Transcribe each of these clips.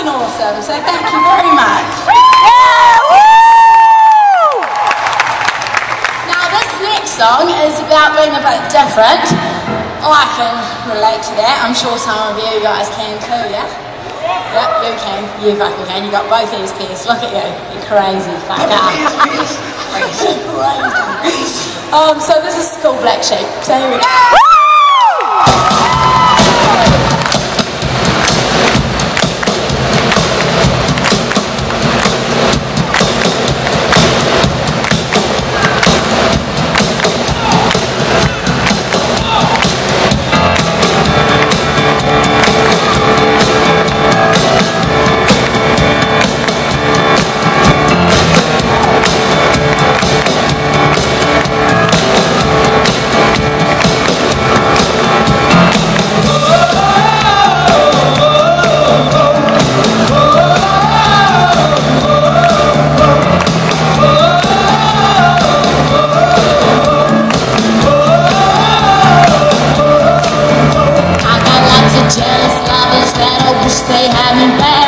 national service. So thank you very much. Yeah, now this next song is about being a bit different. Oh, I can relate to that. I'm sure some of you guys can too, yeah? Yep, you can. You fucking can. You got both ears pierced. Look at you. You're crazy. Fuck up. crazy. Um, so this is called Black Sheep. So here we go. they haven't.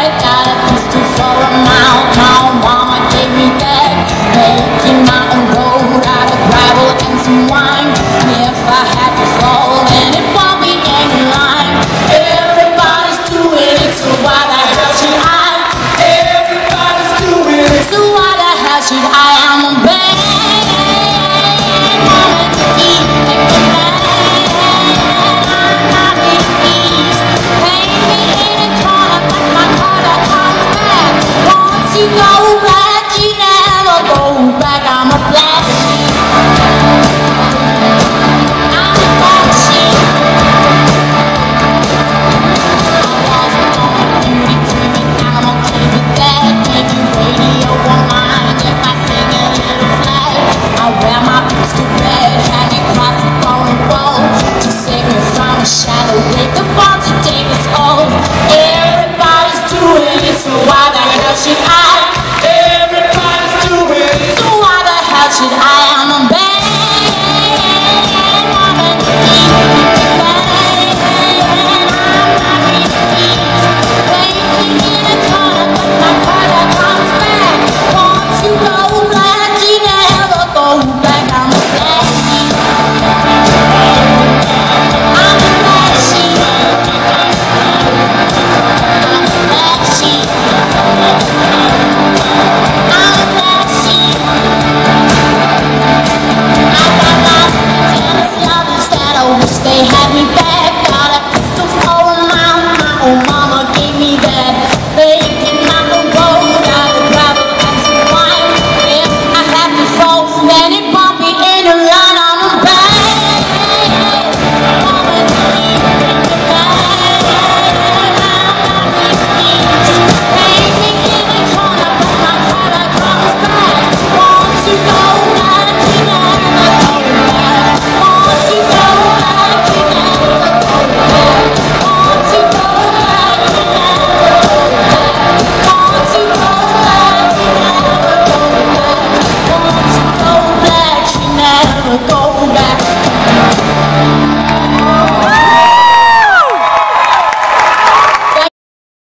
go back.